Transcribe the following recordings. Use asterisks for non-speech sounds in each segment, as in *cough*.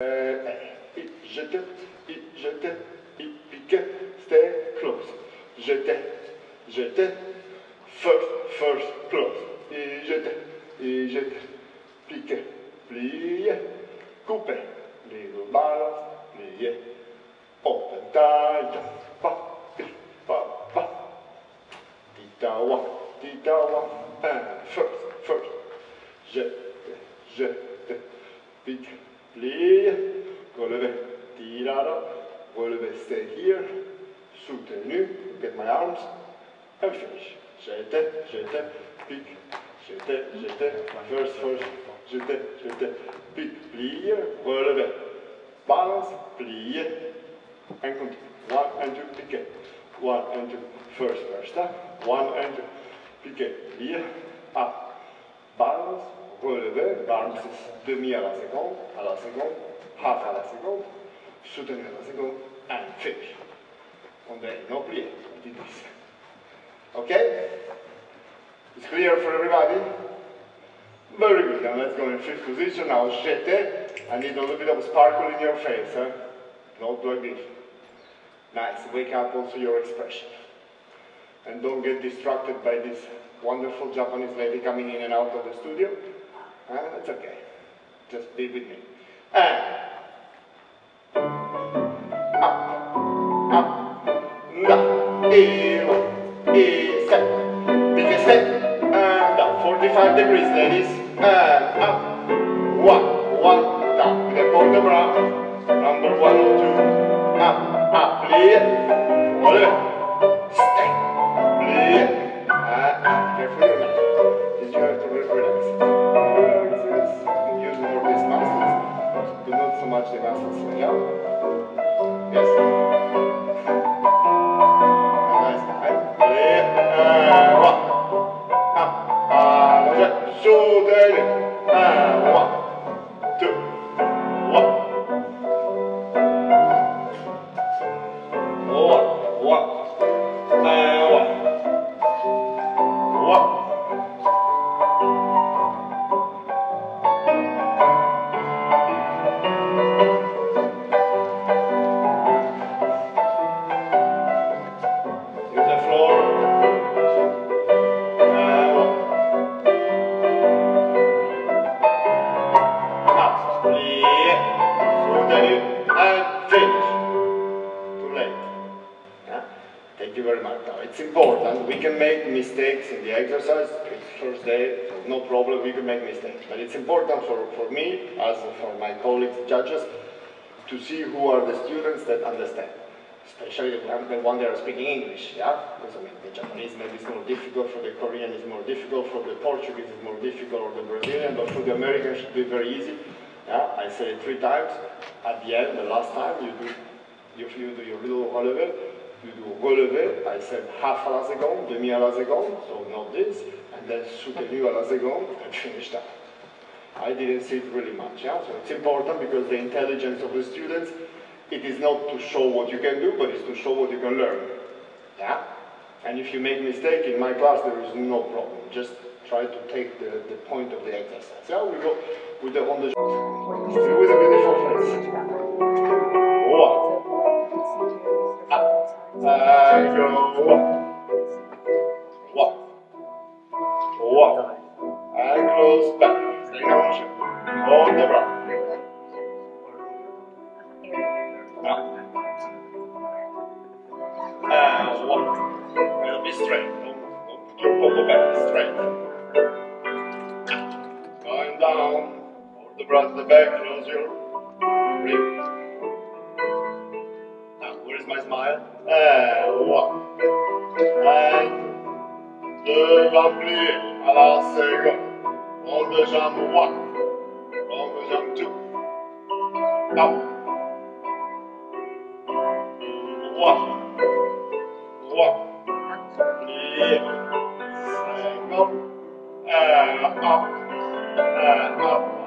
Uh, jeté, je te, pique, stay close. Jeté, je te, first, first, close. Et jeté, et jeté, pique, plie, coupe, little balance, plie, open tight, pa, pa, pa, tita wa, tita wa, and first, first. Je te, je te, pique, plie, relevé, tirada, relevé, stay here, soutenu, get my arms, and finish. Jeté, jeté, pique, jeté, jeté, first, first, jeté, jeté, pique, plié, relevé, balance, plié, and continue. One and two, piqué, one and two, first, first, step, one and two, piqué, plié, up, balance, relevé, balance, demi à la seconde, à la seconde, half à la seconde, soutenu à la seconde, and finish. On no plié, did this. Okay? It's clear for everybody? Very good, Now let's go in fifth position. Now, jeté. I need a little bit of sparkle in your face, huh? Not this. Nice, wake up also your expression. And don't get distracted by this wonderful Japanese lady coming in and out of the studio. Uh, it's okay. Just be with me. And up, e, e, step, big step, and up, 45 degrees, ladies, and up, one, one, Japanese maybe is more difficult, for the Korean it's more difficult, for the Portuguese it's more difficult, or the Brazilian, but for the American it should be very easy. Yeah, I said it three times. At the end, the last time, you do, you, you do your little relevé, you do relevé, I said half à la seconde, demi à la seconde, so not this, and then soutenu à la seconde, and finish that. I didn't see it really much, yeah? So it's important because the intelligence of the students, it is not to show what you can do, but it's to show what you can learn, yeah? And if you make mistake in my class, there is no problem. Just try to take the, the point of the exercise. Yeah, we go with the on the with a beautiful face. One, up, and go one, one, one, and close back. On the ground. Up. Put your back. Straight. Going down. Hold the breath the back. Close your rib. Now, where's my smile? And one. And deux pliées à. On the jump one. On the jump two. Up. One. One. Plié. Up. And up.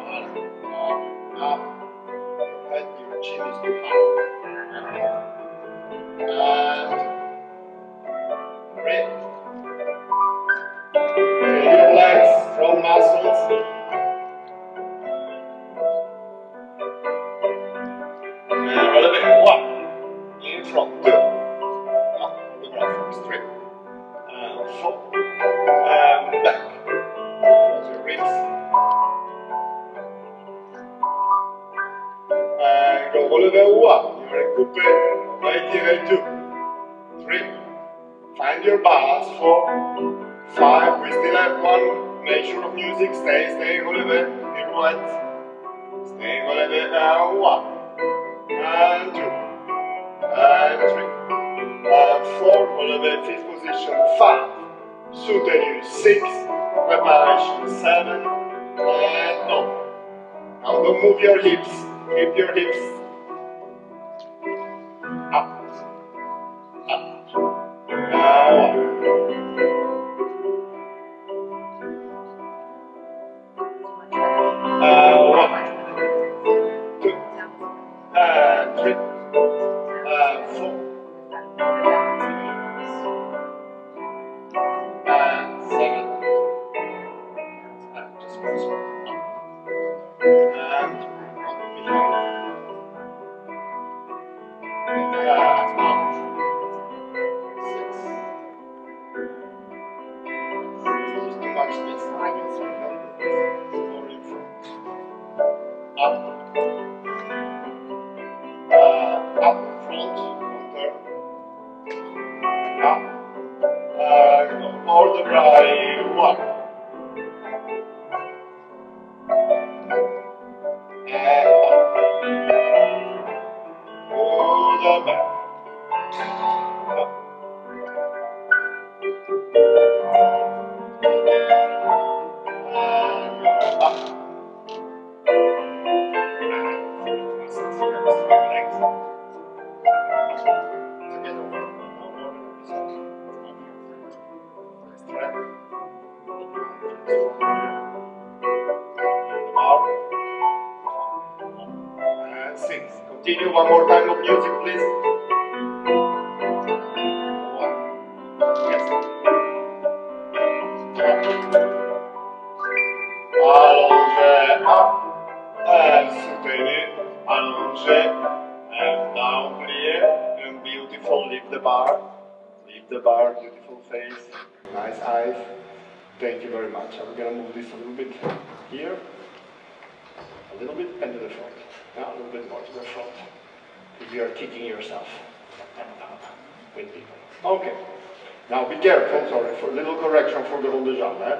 Correction for the ronde jambe. eh?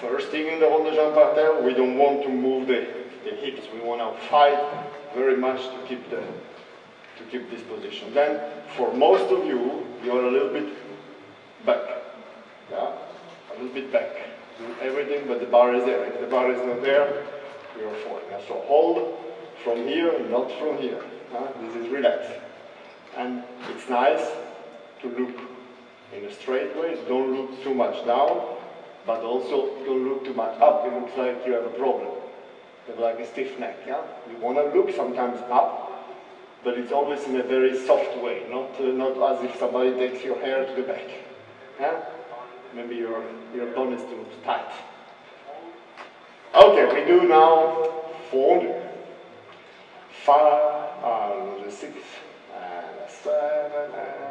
First thing in the ronde jambe parterre, we don't want to move the, the hips. We want to fight very much to keep the to keep this position. Then for most of you, you're a little bit back. Yeah? A little bit back. Do everything but the bar is there. If the bar is not there, you're falling. Yeah? So hold from here, not from here. This is relaxed. And it's nice to look in a straight way. Don't look too much down, but also don't look too much up. It looks like you have a problem. You have like a stiff neck. Yeah? You want to look sometimes up, but it's always in a very soft way, not uh, not as if somebody takes your hair to the back. Yeah? Maybe your your bun is too tight. Okay, we do now four, five, and six, and seven, and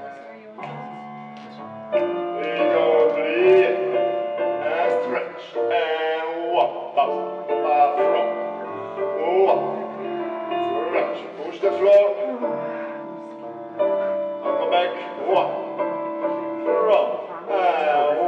back, walk, from, and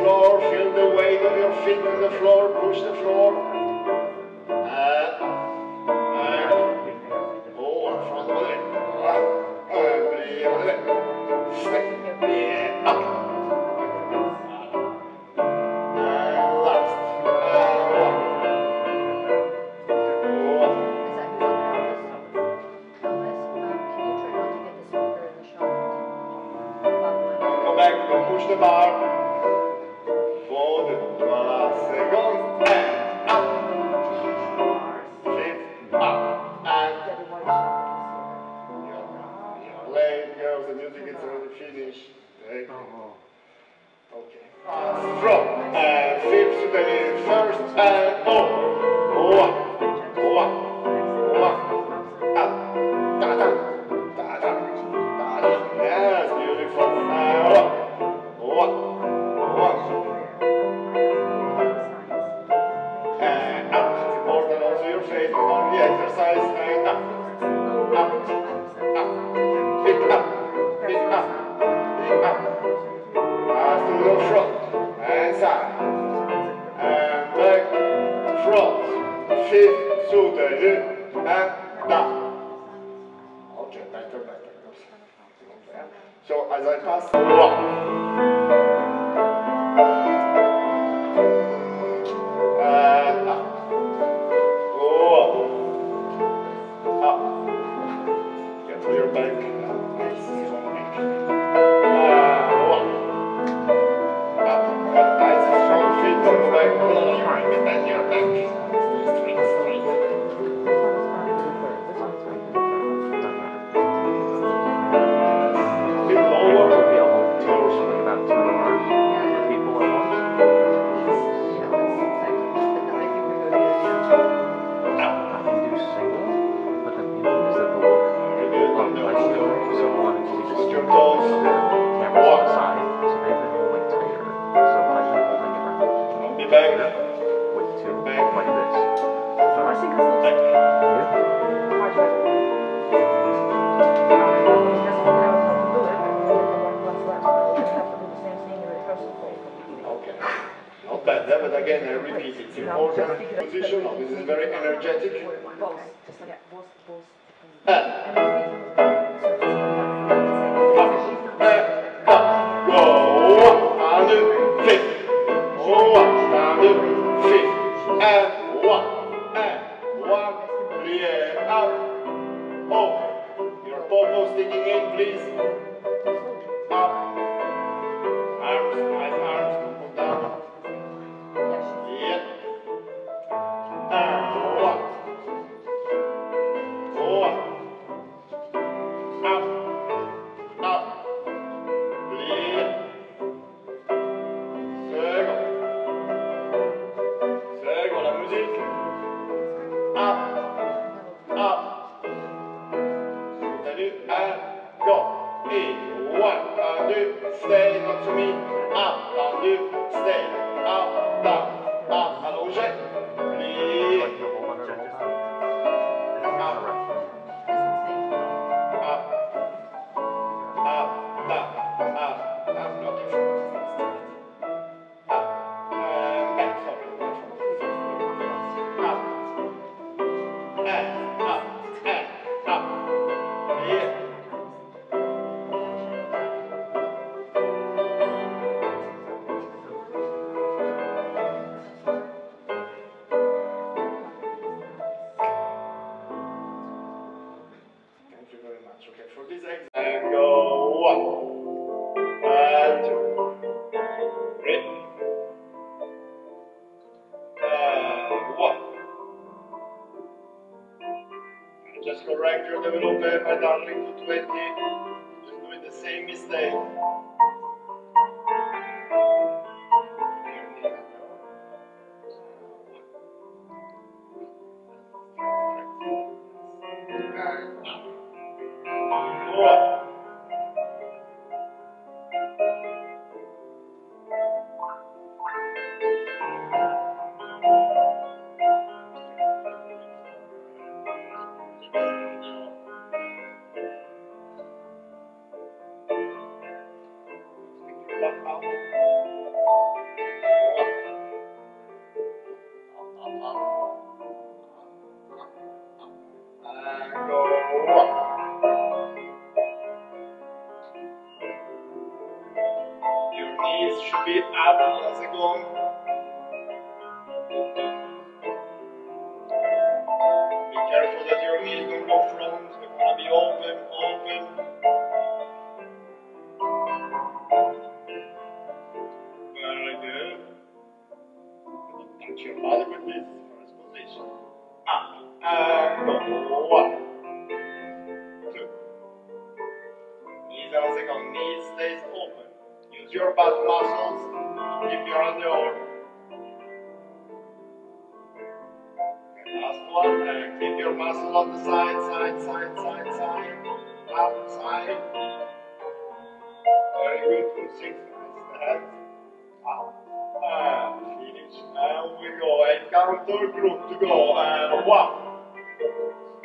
floor, feel the weight of your feet on the floor, push the floor. As I pass,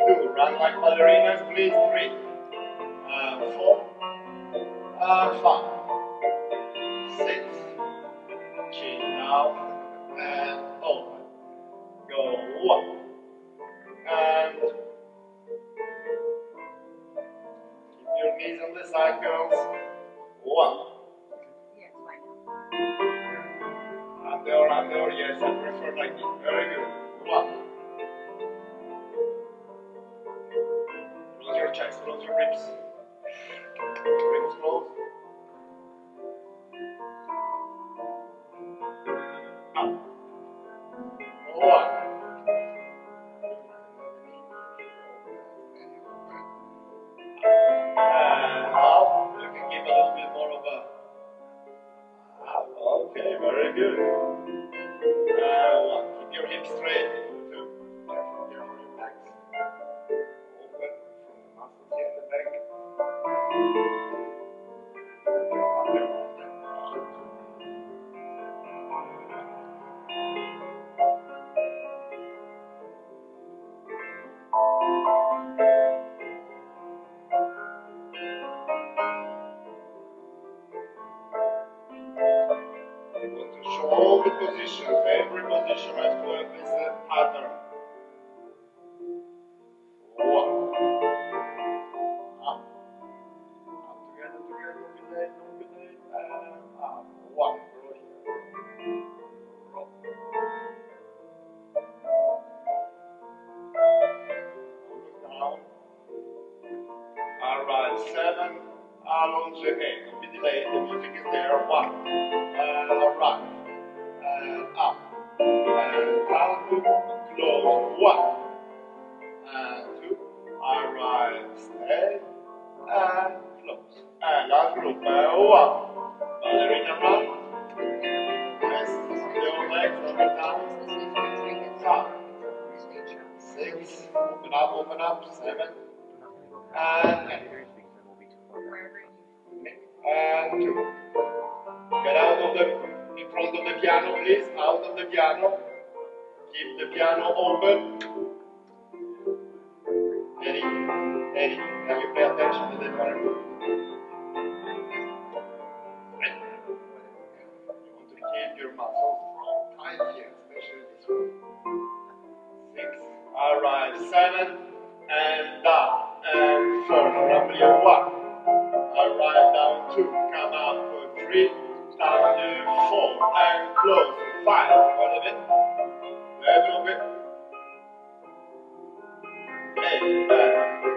two, run Like ballerinas, please, three, uh, four, uh, five, six, chin and over. Go one, and keep your knees on the side, girls. One. Under, under, yes, I prefer like this. Very good. One. chest, not your ribs. Ribs. your muscles from tight here, especially this one. Six, alright, seven, and down, and four, probably one. Alright, down two, come up for three, down to four, and close, five, a little bit, a little bit. Eight, nine.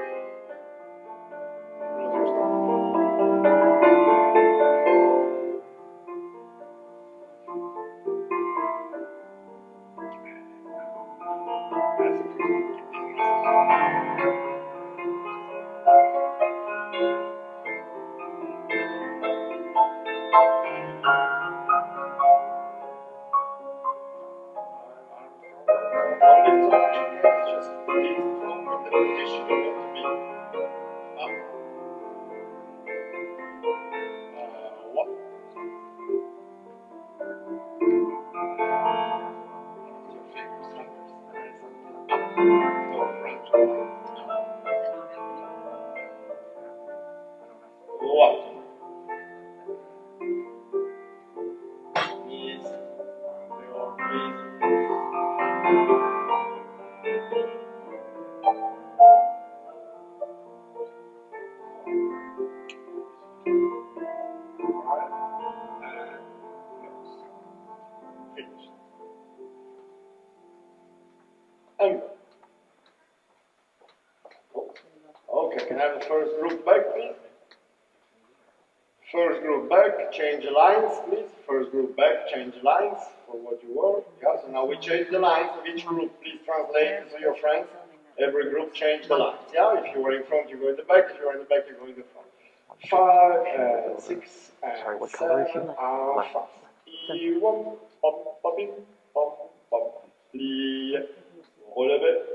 First group back, please. First group back, change lines, please. First group back, change lines for what you were. Yeah, so now we change the lines of each group. Please translate to your friends. Every group change the lines. Yeah, if you were in front, you go in the back. If you were in the back, you go in the front. Five, uh, six, and Sorry, what color seven, is uh, five. E, one, pom, popping, pom, pom. Plié, relevé,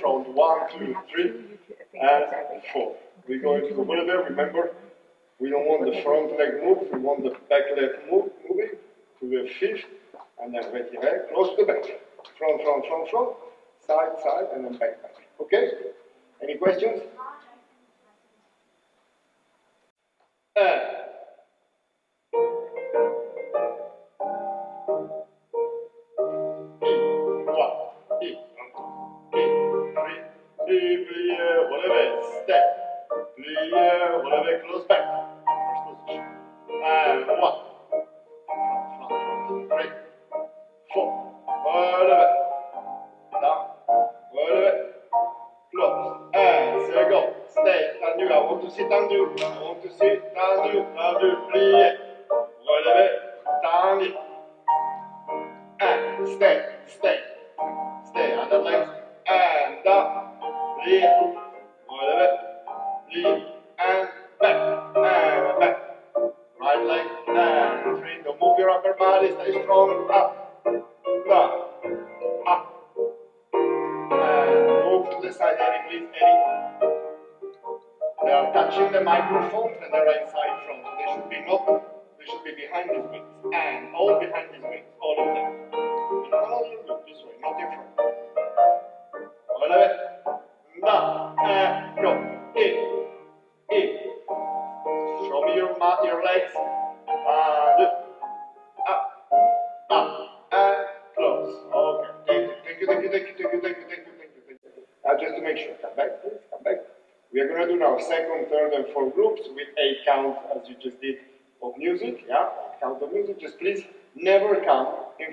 from one to tendu, and stay, stay, stay, other legs, and up, lift, relevé, lift, and back, and back, right leg, and three, don't move your upper body, stay strong, up, down, up, and move to the side, Eddie, please, Eddie. They are touching the microphone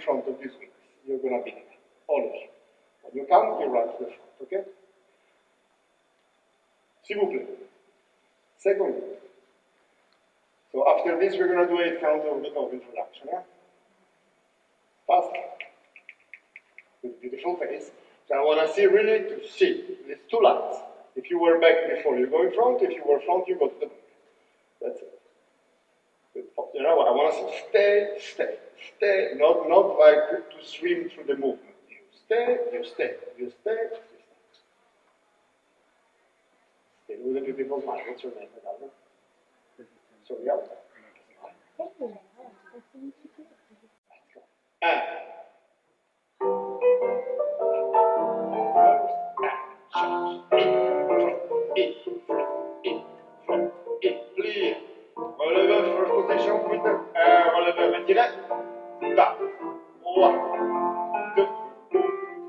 front of these wings. You're going to be there. All of you. When you come, you run to the front. Okay? S'il vous plaît. Second. So after this, we're going to do eight count of, of introduction. Yeah? Fast. With beautiful face. So I want to see really to see. There's two lines. If you were back before, you go in front. If you were front, you go to the back. That's it. Good. You know, I want to say stay, stay, stay. Not, not like to swim through the movement. You stay, you stay, you stay, you stay. Stay with a beautiful smile. What's your name, Madonna? So, yeah. And. Relevez first position with the uh, relevez. Back. One, two,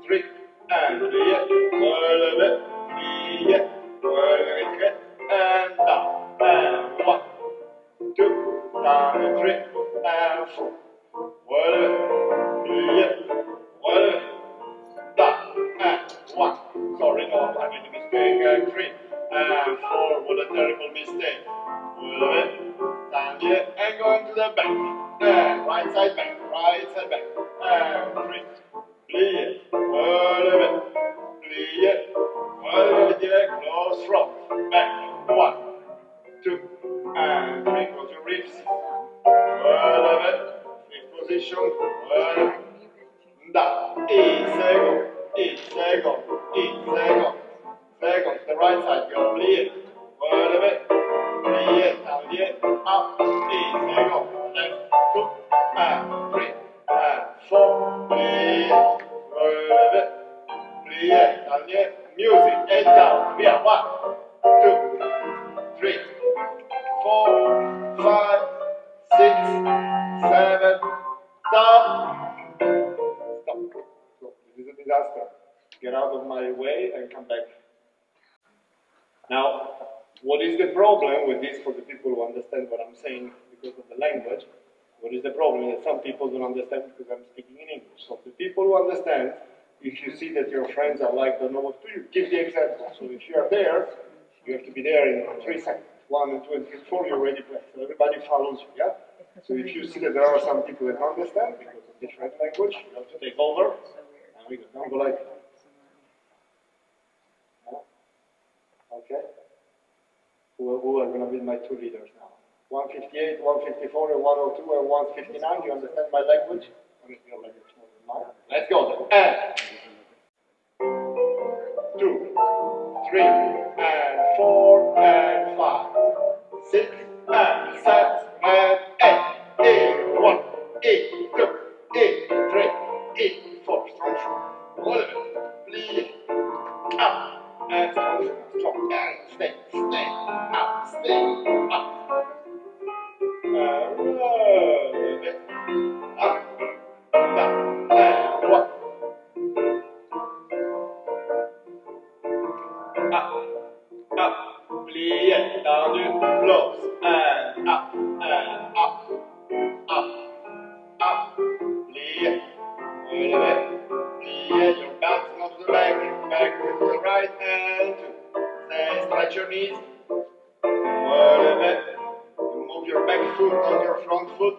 three, and yeah, twirl and down, and and four, and. Sorry, no, I made a mistake, uh, three. And four. What a terrible mistake. Relevez. Down here. And go into the back. And right side back. Right side back. And three. Plié. Relevez. Plié. Relevez. Retirez. Close front. Back. One. Two. And three. Close your ribs. Relevez. Fifth position. Relevez. Down. In second. In second. In second back on the right side, go bleed, word of it, bleed, up, you two, and three, and four, down music, eight down, we are one, two, problem with this for the people who understand what I'm saying because of the language? What is the problem? That some people don't understand because I'm speaking in English. So the people who understand, if you see that your friends are like, don't know what to do, give the example. So if you are there, you have to be there in three seconds. One and two and three, four, you're ready to. So everybody follows you, yeah? So if you see that there are some people that understand because of different language, you have to take over. And we go down, go like, okay? Who, who are going to be my two leaders now? 158, 154, and 102, and 159. You understand my language? Let's go then. And two, three, and four, and five, six, and seven, and stay, your knees, relevez, you move your back foot on your front foot,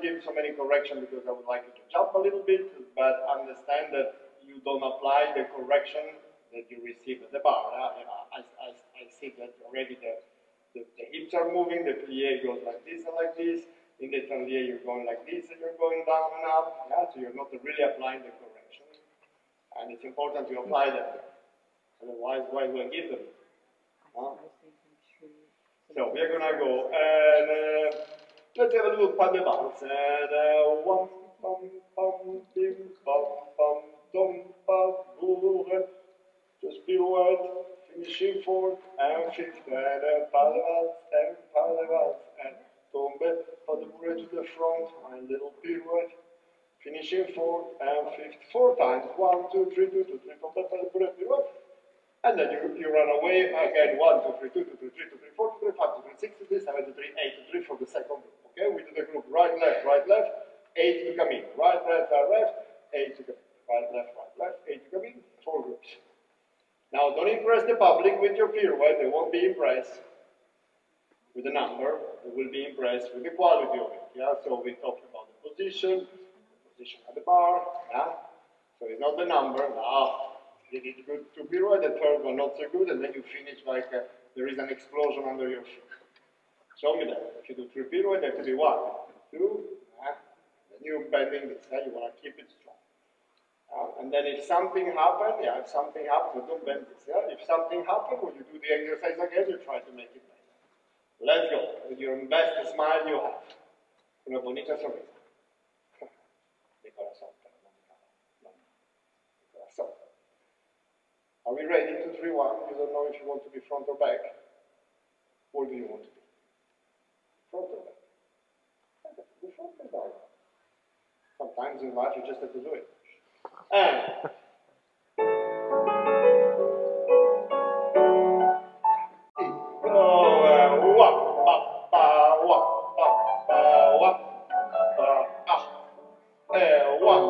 not give so many correction because I would like you to jump a little bit, but understand that you don't apply the correction that you receive at the bar. Know, I, I, I see that already the, the, the hips are moving, the plie goes like this and like this. In the temps lié, you're going like this and you're going down and up. Yeah, so you're not really applying the correction. And it's important to apply them. Otherwise, why do I give them? Huh? So we're gonna go and uh, let's have a little de bounce. And uh, one, pam, pam, bim, pam, pam, dum, bourre. Just pirouette, finishing fourth and fifth, and uh, pas and bounce, and tombe, bourre to the front, and little pirouette. Finishing fourth and fifth, four times. One, two, three, two, two, three, four, pirouette. And then you, you run away again, 1, 2, 3, 2, 2, 3, 3, 2, 3, 4, 2, 3, 5, 2, 3, 6, 2, 3, 7, 2, 3, 8, 2, 3 for the second group. Okay, we do the group right, left, right, left, 8 to come in. Right, left, right, left, 8 to come in. Right, left, right, left, 8 to come in. Four groups. Now, don't impress the public with your pirouette, they won't be impressed. with the number, they will be impressed with the quality of it. Yeah, so we talked about the position, the position at the bar. Yeah, so it's not the number. Now you did good two pirouette, the third one not so good, and then you finish like uh, there is an explosion under your feet. Show me that. If you do three pirouette, there to be one, two, yeah. then you're bending this. Yeah, you want to keep it strong. Yeah? And then if something happens, yeah, if something happens, you don't bend this. Yeah? If something happens, when you do the exercise again, you try to make it better. Let's go. With your best smile you have. Una bonita sonrisa. *laughs* De corazón. Are we ready? Two, three, one. You don't know if you want to be front or back. Where do you want to be? Or back? The front is. Sometimes in life you just have to do it. And uh, ah. Eh, uh.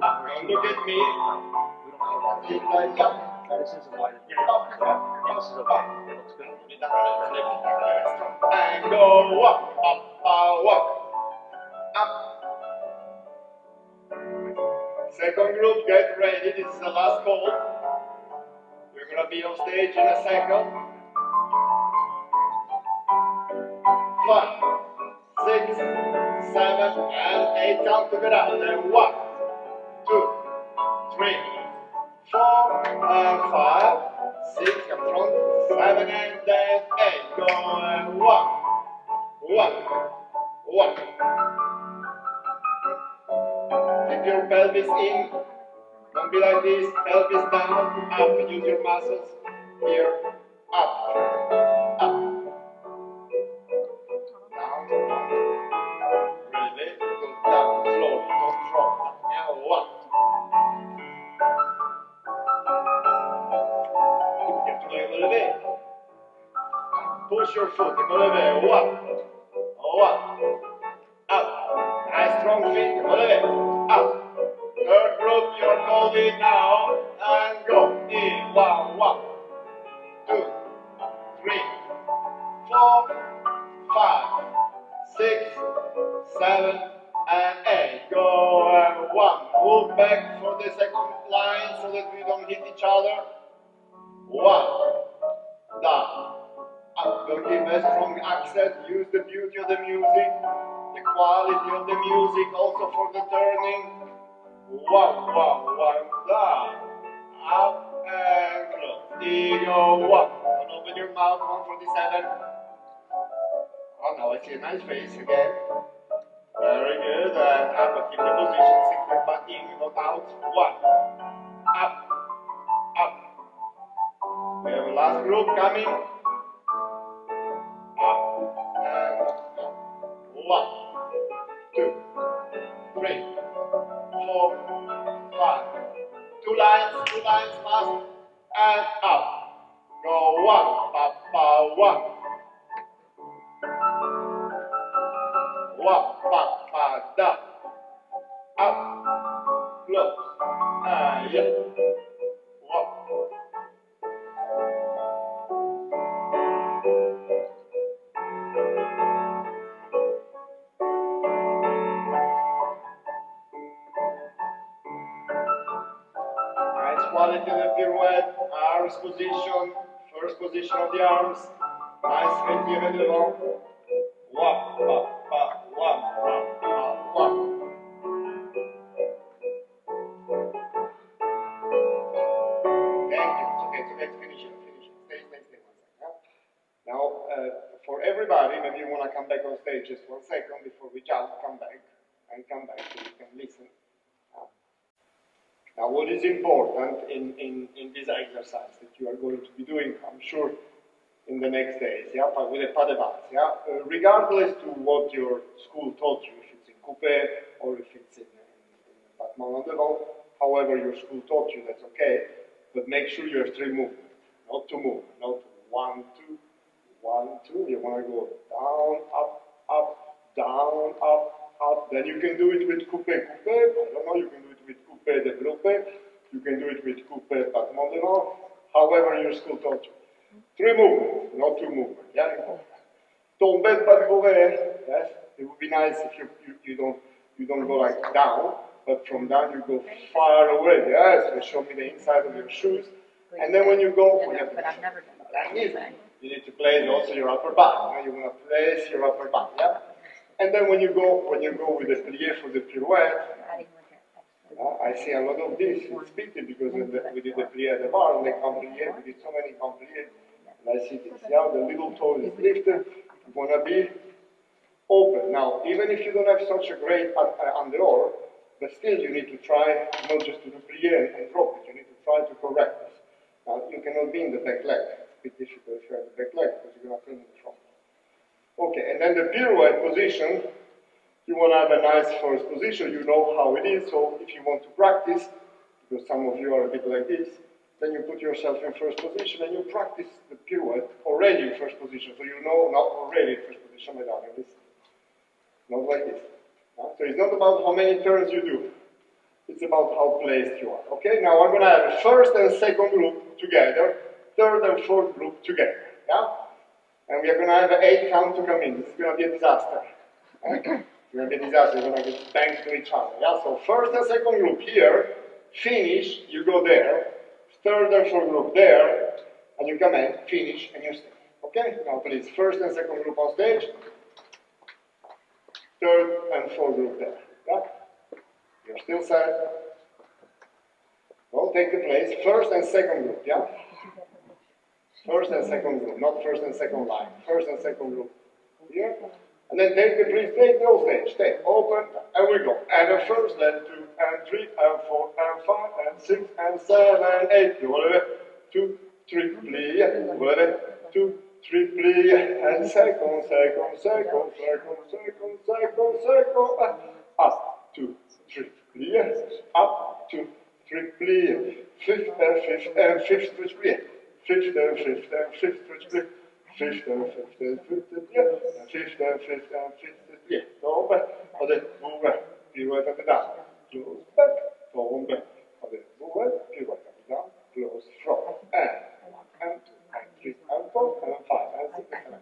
Ah, look at me. And go up, up, up, up. Up. Second group, get ready. This is the last call. You're gonna be on stage in a second. Five, six, seven, and eight. Count to get out. Then one, two, three, four, and five, six, come front, seven, and then eight. Go and one, one, one. Keep your pelvis in. Don't be like this. Pelvis down, up. Use your muscles. Here, up. Your foot little bit. One. One. Up. Nice strong feet. Bit. Up. Third group, you're now. And go. In. One. One. Two. Three. Four. Five. Six. Seven. And eight. Go. And one. Move back for the second line so that we don't hit each other. One. Down. Don't give a strong accent. Use the beauty of the music, the quality of the music also for the turning. One, one, one, down. Up and close. Ego one. Don't open your mouth. 147. Oh, now I see a nice face again. Very good. And up. But keep the position. Sink your butt in, not out. One. Up. Up. We have a last group coming. One, two, three, four, five. Two lines, two lines fast and up. Go one, pa pa one. One, pa pa da. Up, close. Ah, yeah. Arms position, first position of the arms. Nice métier devant. Pa, pa, one, pa, pa, one. Thank you. Okay, okay, it's finish finish? Now, uh, for everybody, maybe you want to come back on stage just one second before we jump, come back, and come back so you can listen. Now, what is important in, in, in this exercise that you are going to be doing, I'm sure, in the next days, yeah, with a base, yeah, uh, regardless to what your school taught you, if it's in coupe or if it's in, in, in en devant, however your school taught you, that's okay, but make sure you have three movements, not two movements, not one, two, one, two, you want to go down, up, up, down, up, up, then you can do it with coupe, coupe, I don't know, you can do with coupe, développé, You can do it with coupe pat Mondenor, however your school taught you. Three movements, not two movements. Yeah. Tombe pat bourrée, yes. It would be nice if you, you, you don't you don't go like down, but from down you go far away. Yes, you show me the inside of your shoes. And then when you go, when you But I've never done like that. this, you need to place also your upper back. You want to place your upper back, yeah? And then when you go, when you go with the plie for the pirouette, Adding like an extra. uh, I see a lot of this. It's pity because in the, we did the plie at the bar and the complie, we did so many complie. And I see this, yeah, the little toe is lifted. To be open. Now, even if you don't have such a great uh, uh, en dehors, but still you need to try not just to do plie and, drop it. You need to try to correct this. Now, you cannot be in the back leg. It's a bit difficult if you have the back leg because you're to turn in the front. Okay, and then the pirouette position, you want to have a nice first position, you know how it is, so if you want to practice, because some of you are a bit like this, then you put yourself in first position and you practice the pirouette already in first position, so you know not already in first position without this. Not like this. Uh, So it's not about how many turns you do, it's about how placed you are. Okay, now I'm going to have a first and second group together, third and fourth group together. Yeah? And we are going to have an eight count to come in. Is going to be a disaster. Okay? *clears throat* Be a disaster. You're going to get banged to each other. Yeah? So first and second group here, finish, you go there. Third and fourth group there, and you come in, finish, and you stay. Okay? Now please, first and second group on stage. Third and fourth group there. Yeah? You're still set. Well, take the place. First and second group, yeah? First and second group, not first and second line. First and second group. Here. And then take the take the whole stage. Stay open and we go. And the first, then two and three and four and five and six and seven and eight. It? Two, three, plie. It? Two, three, plie. And second, second, second, second, second, second, second. Up, two, three, plie. Up, two, three, plie. Fifth and fifth and fifth, three, plie. Fifth and fifth and fifth, three, plie. Fifth and fifth and fifth, three, fifth and fifth and fifth, three. Tombe, og det move, pirouette up and down. Close back, det move, pirouette up and down. Close front, and one and two and three and four and five and six and seven.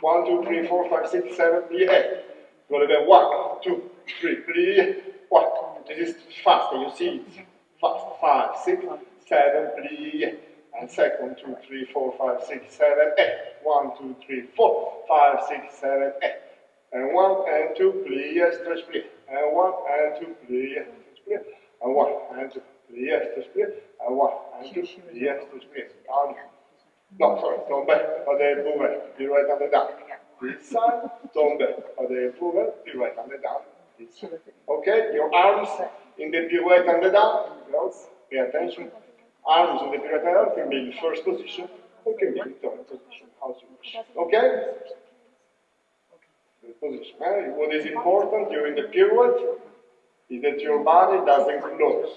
One, two, three, four, five, six, seven, eight. Gonna be one, two, three, plie, one. This is fast, you see it. Fast, five, six, seven, plie. And second, two, three, four, five, six, seven, eight. One, two, three, four, five, six, seven, eight. And one and two, plie, stretch, plie. And one and two, plie, stretch, plie. And one and two, plie, stretch, plie. And one and two, plie, stretch, plie. Down. No, sorry, tombe, og det er move, pirouette and the down. This side, tombe, og det er move, pirouette and the down. This side. Okay, your arms in the pirouette and the down. Girls, pay attention. Arms in the pirouette and the down can be in first position or can be in third position, as you wish. Okay? What is important during the period is that your body doesn't close.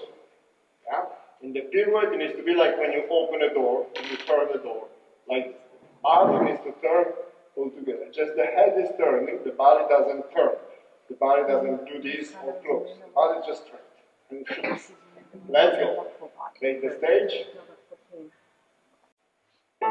Yeah? In the period, it needs to be like when you open a door you turn the door. Like. Body needs to turn all together. Just the head is turning, the body doesn't turn. The body doesn't do this or close. The body just and. Let's go. Take the stage. Two and three and four and one and two and three and four. Whatever. Yeah. So, uh,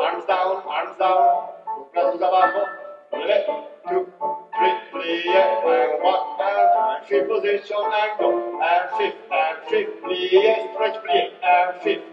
arms down, arms down, los brazos abajo, mueve, two, three, plie, and one, and two, and position, and go, and fifth, and fifth, plie, stretch, plie, and fifth,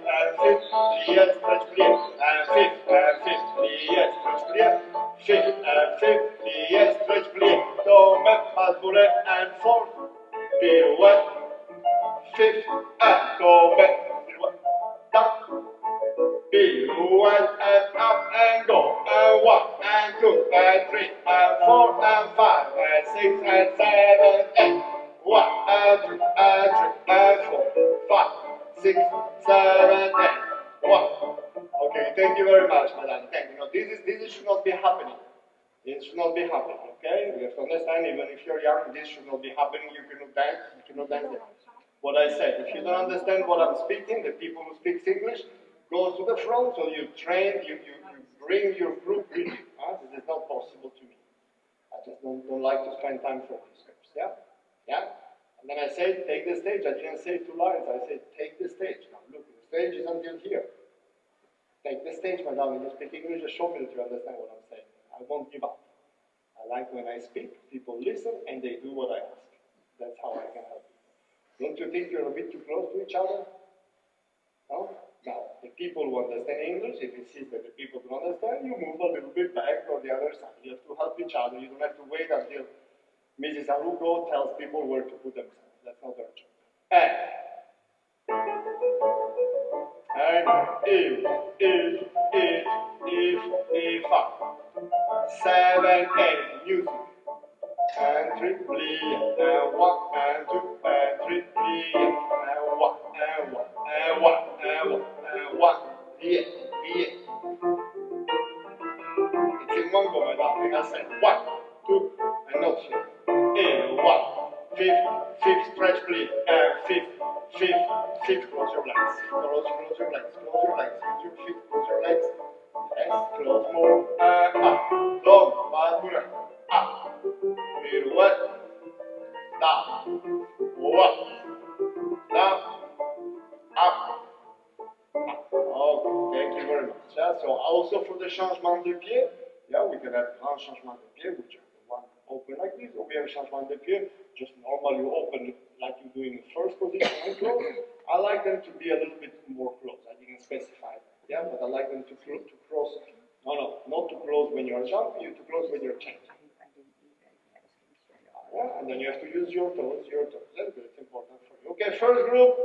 If you don't understand what I'm speaking, the people who speak English goes to the front, so you train, you, you, you bring your group with you. Huh? This is not possible to me. I just don't, don't like to spend time for these steps, yeah? Yeah? And then I said, take the stage. I didn't say two lines, I said, take the stage. Now look, the stage is until here. Take the stage, madam. You speak English, just show me that you understand what I'm saying. I won't give up. I like when I speak, people listen and they do what I ask. That's how I can help. Don't you think you're a bit too close to each other? No? Now, the people who understand English, if you see that the people don't understand, you move a little bit back or the other side. You have to help each other. You don't have to wait until Mrs. Arugo tells people where to put themselves. That's not their job. And, and if, if, if, if, if, up. Seven, eight, music. And three, plie, and one, and two, and three, plie, and one, and one, and one, and one, and one, plie, plie. It's in Mongo, madame, I said one, two, and not here. In one, fifth, fifth stretch, plie, and fifth, fifth, fifth, close your legs, close, close your legs, close your legs, close your feet, close your legs. Yes, close more, and up, long, bad up, ah. Okay, thank you very much. Yeah, so also for the changement de pied, yeah, we can have grand changement de pied, which the one open like this, or we have changement de pied, just normal you open like you do in the first position and close. I like them to be a little bit more close. I didn't specify yeah, but I like them to, to cross, no, no, not to close when you're jumping, you to close when you're changing. Yeah, and then you have to use your toes, your toes. That's good, it's important for you. Okay, first group.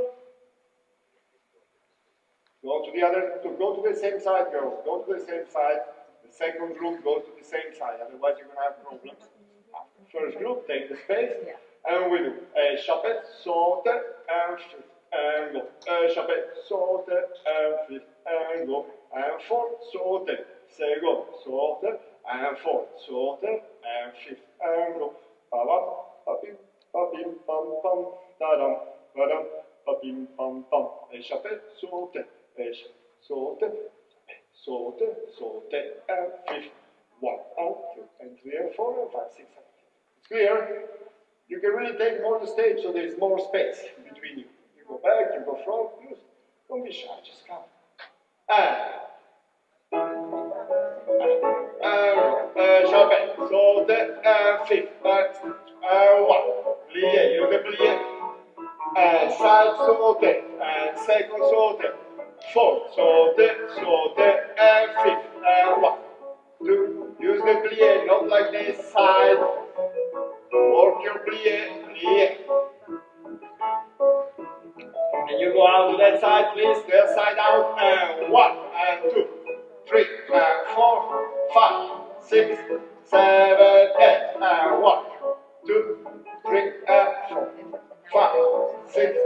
Go to the other, to go to the same side, girls. Go to the same side. The second group goes to the same side, otherwise you're gonna have problems. *laughs* First group, take the space, Yeah. and we do échappé, saute, and fifth, and go. Échappé, saute, and fifth, and go. And fourth, saute, second, saute, and fourth, saute, and fifth, and go. Ba-bam, ba-bim, ba-bim, bam, bam, da-dam, ba-dam, ba-bim, bam, bam. Échappé, saute, échappé, saute, saute, saute, and fifth. One, and two, and three, and four, and five, six, seven. It's clear? You can really take more the stage so there's more space between you. You go back, you go front, use. Don't be shy, just come. And Plie, use the plie. And side saute, and second saute. Fourth, saute, saute, and fifth, and one. Two, use the plie, not like this side. Work your plie, plie. And you go out to that side, please. That side out. And one, and two, three, and four, five, six, seven, eight. And one, two, three, and four, five, six,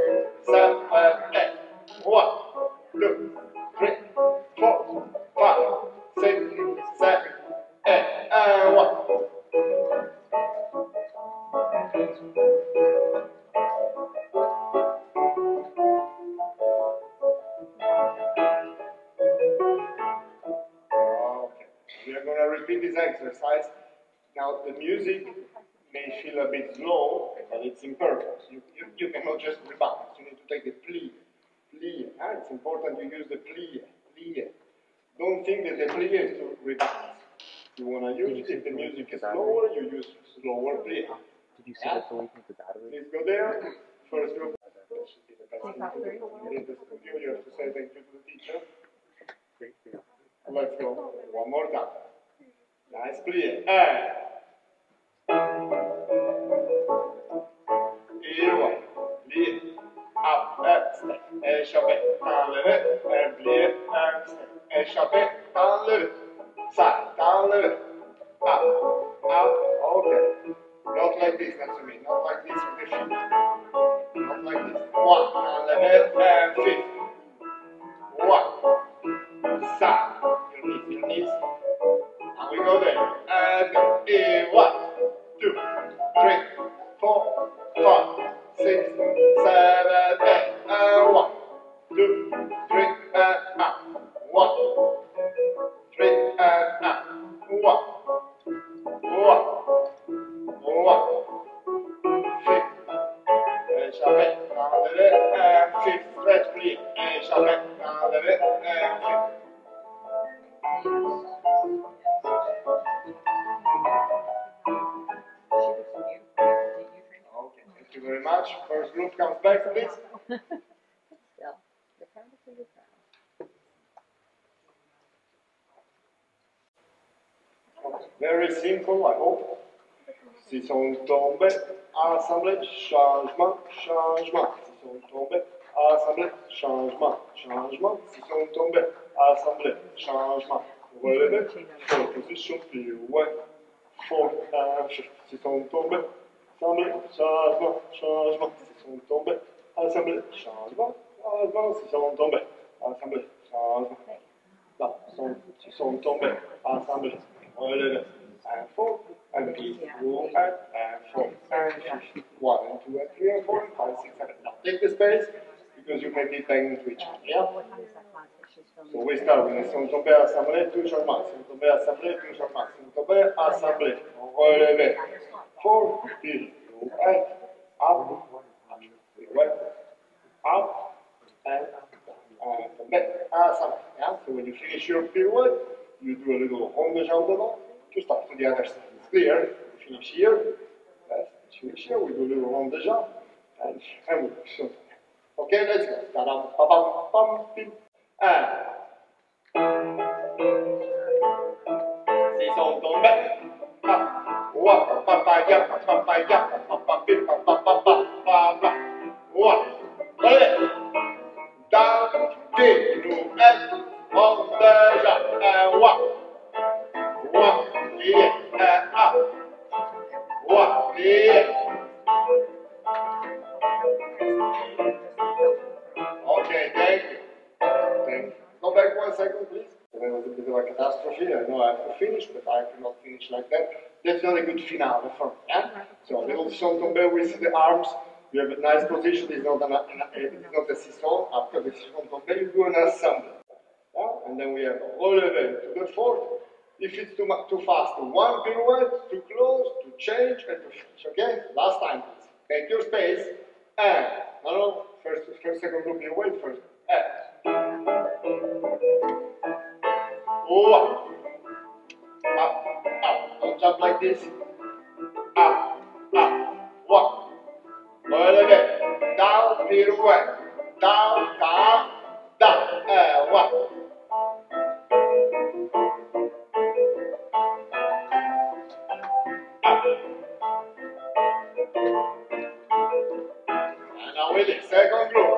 changement, changement. Sissonne tombés, assemblés, changement. Relevez, four position, pirouette, four, un, sissonne tombés, assemblés, changement, changement. Sissonne tombés, assemblés, changement, changement. Sissonne tombés, assemblés, changement. Là, sont, sissonne tombés, assemblés, relevez, and four, and pirouette, and four, and five. One, and two, and three, and four, and five, six, seven. Now take the space because you may be banging into each other. Yeah. What time is that class that she's filming? So we start with sissonne tombé assemblé, touche en main. Sissonne tombé assemblé, touche en main. Sissonne tombé assemblé, on relève. Four, pirouette, up, pirouette, up, and and tombé assemblé. Yeah. So when you finish your pirouette, you do a little rond de jambe devant to start to the other side. It's clear. We finish here. Yes. Finish here. We do a little rond de jambe, and and we so. Okay, let's go. Ta-dam, pa-pam, pam, pim. And Sissonne tombés, pa, wa, pa, ya, pa, pa, ya, pa, pa, pa, good finale. Yeah? So a little we see the arms. You have a nice position. It's not, an, an, it's not a sissonne. After the sissonne tombé, you do an assemblé. Yeah? And then we have relevé to the fourth. If it's too, too fast, one pirouette, too close, to change, and to finish. Okay? Last time, please. Take your space. And, no, no, first, first, second group, you wait first. And. One. Up, up. Don't jump like this. Up, up. One. Releve. Down, pirouette. Down, down, down. And one. Up. And now with the second group.